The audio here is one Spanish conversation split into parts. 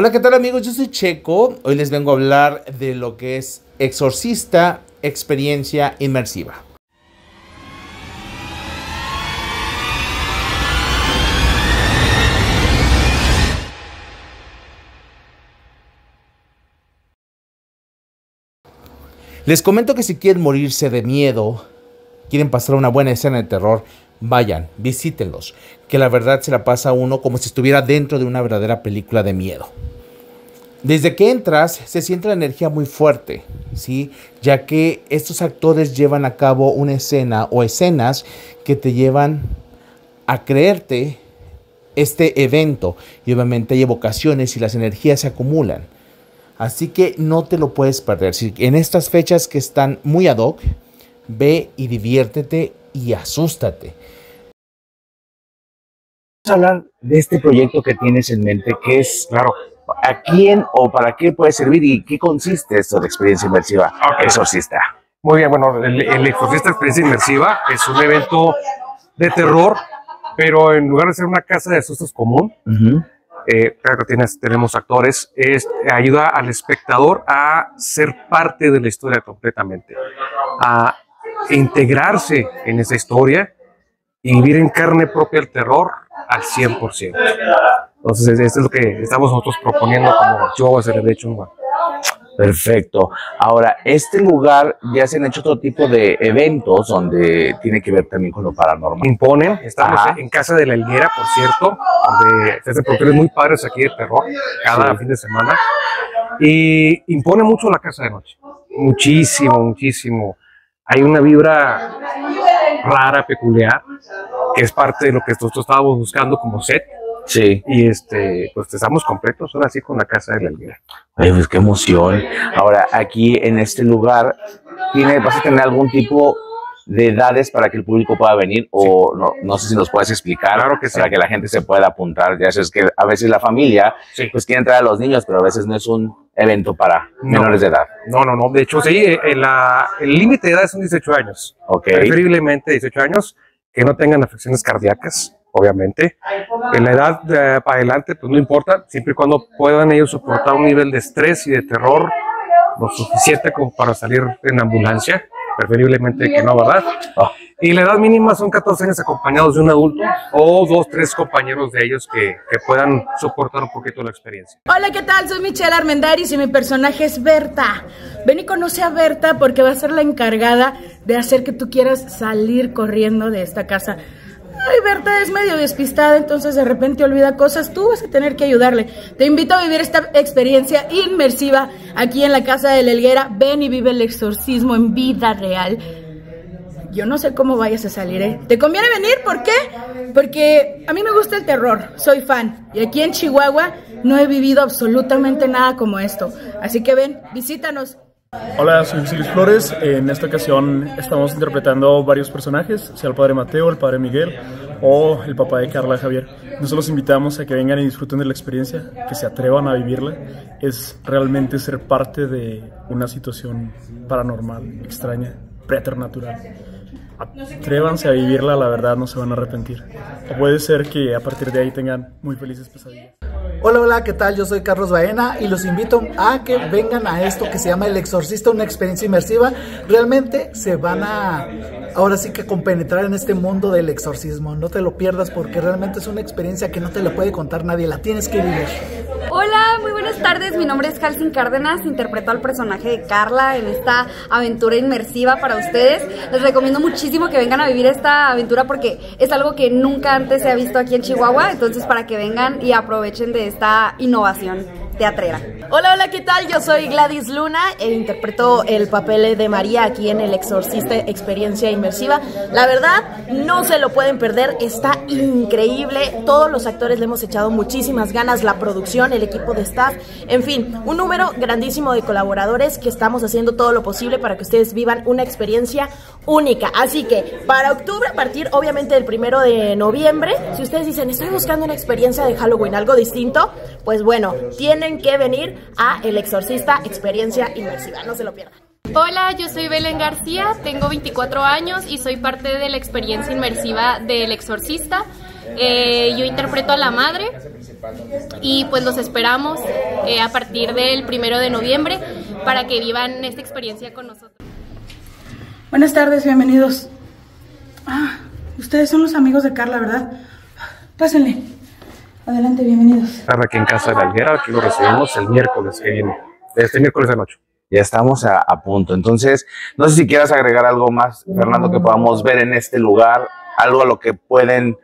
Hola, ¿qué tal amigos? Yo soy Checo. Hoy les vengo a hablar de lo que es Exorcista, experiencia inmersiva. Les comento que si quieren morirse de miedo, quieren pasar una buena escena de terror, vayan, visítenlos, que la verdad se la pasa a uno como si estuviera dentro de una verdadera película de miedo. Desde que entras se siente la energía muy fuerte, ¿sí? Ya que estos actores llevan a cabo una escena o escenas que te llevan a creerte este evento y obviamente hay evocaciones y las energías se acumulan. Así que no te lo puedes perder. Si en estas fechas que están muy ad hoc, ve y diviértete y asústate. Vamos a hablar de este proyecto que tienes en mente, que es, claro, ¿a quién o para qué puede servir y qué consiste esto de experiencia inmersiva exorcista? Muy bien, bueno, el, el Exorcista Experiencia Inmersiva es un evento de terror, pero en lugar de ser una casa de sustos común, eh, claro, tienes, tenemos actores, es, ayuda al espectador a ser parte de la historia completamente, a integrarse en esa historia y vivir en carne propia el terror al 100%. Entonces, esto es lo que estamos nosotros proponiendo como yo hacer de hecho Perfecto. Ahora, este lugar ya se han hecho otro tipo de eventos donde tiene que ver también con lo paranormal. Imponen, estamos Ajá. en Casa de la Higuera, por cierto, donde se hacen producciones muy padres aquí de terror cada sí. fin de semana. Y impone mucho la casa de noche. Muchísimo, muchísimo. Hay una vibra rara, peculiar, que es parte de lo que nosotros estábamos buscando como set Sí. Y este, pues estamos completos ahora sí con la casa de la Elvira. Ay, pues qué emoción. Ahora, aquí en este lugar, ¿tiene, ¿vas a tener algún tipo de edades para que el público pueda venir? O no, no sé si nos puedes explicar. Claro que sí. Para que la gente se pueda apuntar. Ya sabes que a veces la familia, Sí. pues quiere entrar a los niños, pero a veces no es un evento para No. menores de edad. No, no, no. De hecho, sí, eh, la- el límite de edad son 18 años. Ok. Preferiblemente 18 años, que no tengan afecciones cardíacas, obviamente. En la edad eh, para adelante, pues no importa, siempre y cuando puedan ellos soportar un nivel de estrés y de terror lo suficiente como para salir en ambulancia, preferiblemente que no, ¿verdad? Ah. Y la edad mínima son 14 años acompañados de un adulto o dos, tres compañeros de ellos que, que puedan soportar un poquito la experiencia. Hola, ¿qué tal? Soy Michelle Armendaris y mi personaje es Berta. Ven y conoce a Berta porque va a ser la encargada de hacer que tú quieras salir corriendo de esta casa. Ay, Berta es medio despistada, entonces de repente olvida cosas. Tú vas a tener que ayudarle. Te invito a vivir esta experiencia inmersiva aquí en la casa de la Helguera. Ven y vive el exorcismo en vida real. Yo no sé cómo vayas a salir, ¿eh? ¿Te conviene venir? ¿Por qué? Porque a mí me gusta el terror, soy fan. Y aquí en Chihuahua no he vivido absolutamente nada como esto. Así que ven, visítanos. Hola, soy Flores. En esta ocasión estamos interpretando varios personajes, sea el padre Mateo, el padre Miguel o el papá de Carla Javier. Nosotros los invitamos a que vengan y disfruten de la experiencia, que se atrevan a vivirla. Es realmente ser parte de una situación paranormal, extraña, preternatural. Atrévanse a vivirla, la verdad no se van a arrepentir. O puede ser que a partir de ahí tengan muy felices pesadillas. Hola, hola, ¿qué tal? Yo soy Carlos Baena y los invito a que vengan a esto que se llama El Exorcista, una experiencia inmersiva. Realmente se van a, ahora sí que compenetrar en este mundo del exorcismo. No te lo pierdas porque realmente es una experiencia que no te la puede contar nadie, la tienes que vivir. Hola, muy buenas tardes. Mi nombre es Halsin Cárdenas. Interpreto al personaje de Carla en esta aventura inmersiva para ustedes. Les recomiendo muchísimo que vengan a vivir esta aventura porque es algo que nunca antes se ha visto aquí en Chihuahua. Entonces, para que vengan y aprovechen de esta innovación teatrera. Hola, hola, ¿qué tal? Yo soy Gladys Luna e interpreto el papel de María aquí en El Exorcista Experiencia Inmersiva. La verdad, no se lo pueden perder, está increíble. Todos los actores le hemos echado muchísimas ganas, la producción, el equipo de staff, en fin, un número grandísimo de colaboradores que estamos haciendo todo lo posible para que ustedes vivan una experiencia única. Así que para octubre, a partir obviamente del primero de noviembre, si ustedes dicen, estoy buscando una experiencia de Halloween, algo distinto, pues bueno, tienen que venir a El Exorcista Experiencia Inmersiva. No se lo pierdan. Hola, yo soy Belén García, tengo 24 años y soy parte de la experiencia inmersiva del Exorcista. Eh, yo interpreto a la madre y pues los esperamos eh, a partir del primero de noviembre para que vivan esta experiencia con nosotros. Buenas tardes, bienvenidos. Ah, ustedes son los amigos de Carla, ¿verdad? Pásenle. Adelante, bienvenidos. Estar aquí en Casa de la Alguera, aquí lo recibimos el miércoles que viene, este miércoles de noche. Ya estamos a, a punto. Entonces, no sé si quieras agregar algo más, Fernando, que podamos ver en este lugar, algo a lo que pueden,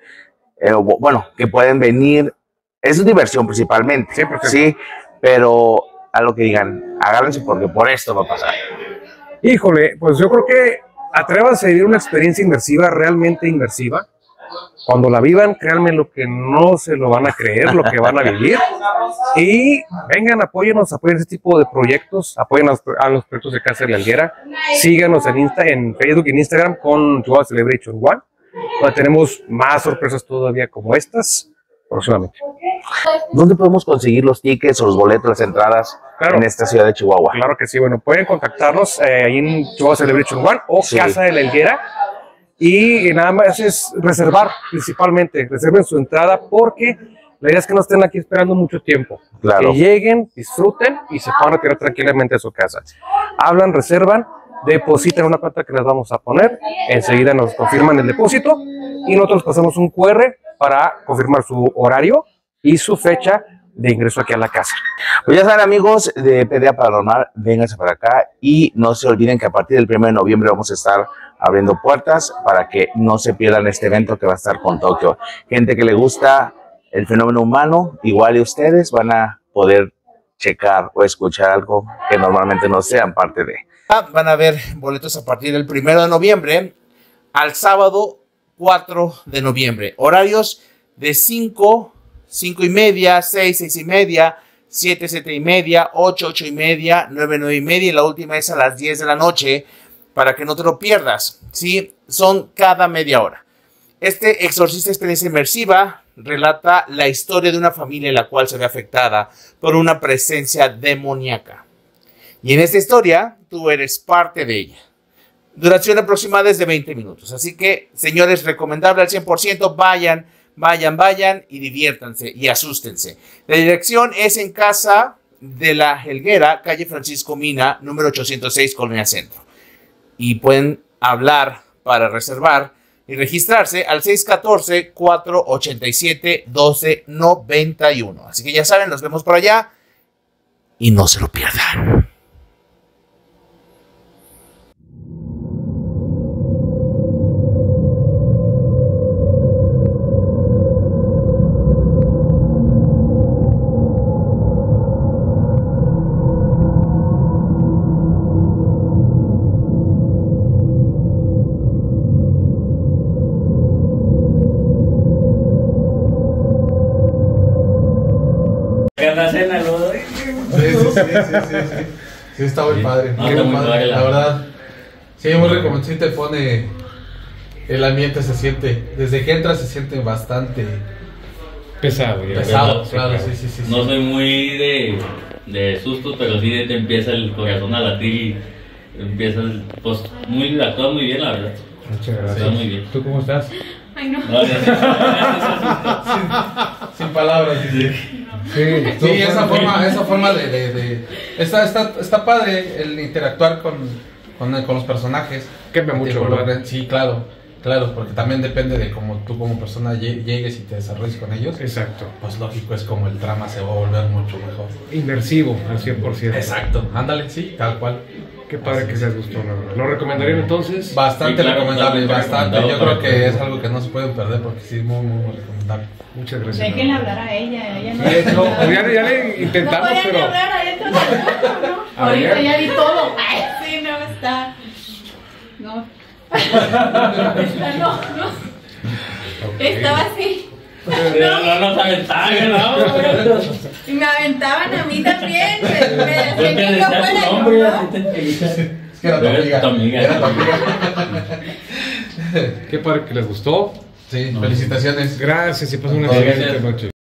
eh, bu- bueno, que pueden venir. Es diversión principalmente, Sí, porque- sí, pero a lo que digan, agárrense porque por esto va a pasar. Híjole, pues yo creo que atrévanse a vivir una experiencia inmersiva, realmente inmersiva. Cuando la vivan, créanme lo que no se lo van a creer, lo que van a vivir. Y vengan, apóyenos, apoyen este tipo de proyectos, apoyen a los, a los proyectos de Casa de la Alguera. Síganos en, Insta, en Facebook y en Instagram con Chihuahua Celebration One. donde tenemos más sorpresas todavía como estas próximamente. ¿Dónde podemos conseguir los tickets o los boletos, las entradas Claro. en esta ciudad de Chihuahua? Claro que sí, bueno, pueden contactarnos eh, ahí en Chihuahua Celebration One o Sí. Casa de la Helguera. Y nada más es reservar principalmente, reserven su entrada porque la idea es que no estén aquí esperando mucho tiempo. Claro. Que lleguen, disfruten y se puedan retirar tranquilamente a su casa. Hablan, reservan, depositan una cuenta que les vamos a poner, enseguida nos confirman el depósito y nosotros pasamos un QR para confirmar su horario y su fecha de ingreso aquí a la casa. Pues ya saben, amigos de PDA Paranormal, vénganse para acá y no se olviden que a partir del 1 de noviembre vamos a estar abriendo puertas para que no se pierdan este evento que va a estar con Tokio. Gente que le gusta el fenómeno humano, igual y ustedes van a poder checar o escuchar algo que normalmente no sean parte de. Ah, Van a haber boletos a partir del 1 de noviembre al sábado 4 de noviembre. Horarios de 5, 5 y media, 6, 6 y media, 7, 7 y media, 8, 8 y media, 9, 9 y media y la última es a las 10 de la noche para que no te lo pierdas. ¿sí? Son cada media hora. Este exorcista experiencia inmersiva relata la historia de una familia la cual se ve afectada por una presencia demoníaca. Y en esta historia, tú eres parte de ella. Duración aproximada es de 20 minutos. Así que, señores, recomendable al 100%. Vayan, vayan, vayan y diviértanse y asústense. La dirección es en casa de la Helguera, calle Francisco Mina, número 806, Colonia Centro. Y pueden hablar para reservar y registrarse al 614-487-1291. Así que ya saben, nos vemos por allá y no se lo pierdan. Sí, sí, sí, sí, está muy padre. No, qué está muy padre, padre, la la verdad. Sí, muy recomendable. Sí te pone. El ambiente se siente. Desde que entras se siente bastante. Pesado, ya. Pesado, claro, sí, sí, sí. No sí. soy muy de, de sustos, pero sí te empieza el corazón a latir y empiezas, pues, muy, actúas muy bien, la verdad. Muchas Actúas muy bien. ¿Tú cómo estás? Ay, no. No, no, Sin palabras, sí. Sí, Sí, esa forma, esa forma de, de, de- está, está, está padre el interactuar con, con, con los personajes. Cambia mucho, Sí, claro, claro, porque también depende de cómo tú como persona lle- llegues y te desarrolles con ellos. Exacto. Pues lógico, es como el trama se va a volver mucho mejor. Inmersivo al 100%. Exacto, ándale, sí, tal cual. Qué padre que les gustó, la verdad. ¿Lo recomendarían entonces? Bastante Sí, claro, recomendable, bastante. Yo creo que que- es algo que no se pueden perder porque sí, muy, muy, muy recomendable. Muchas gracias. Déjenle hablar a ella, ella no. Sí, no, pues ya, ya le intentamos, no pero. hablar, ¿no? Ahorita ya vi todo. Ay, sí, no está. No. no, no. Estaba así. no, no nos aventaban, ¿no? Y me aventaban a mí también. Me, me decían que yo fuera tu yo, nombre, ¿no? Es que era tu amiga. tu amiga. Era tu amiga. Qué padre que les gustó. Sí, felicitaciones. Gracias y pasen una excelente noche.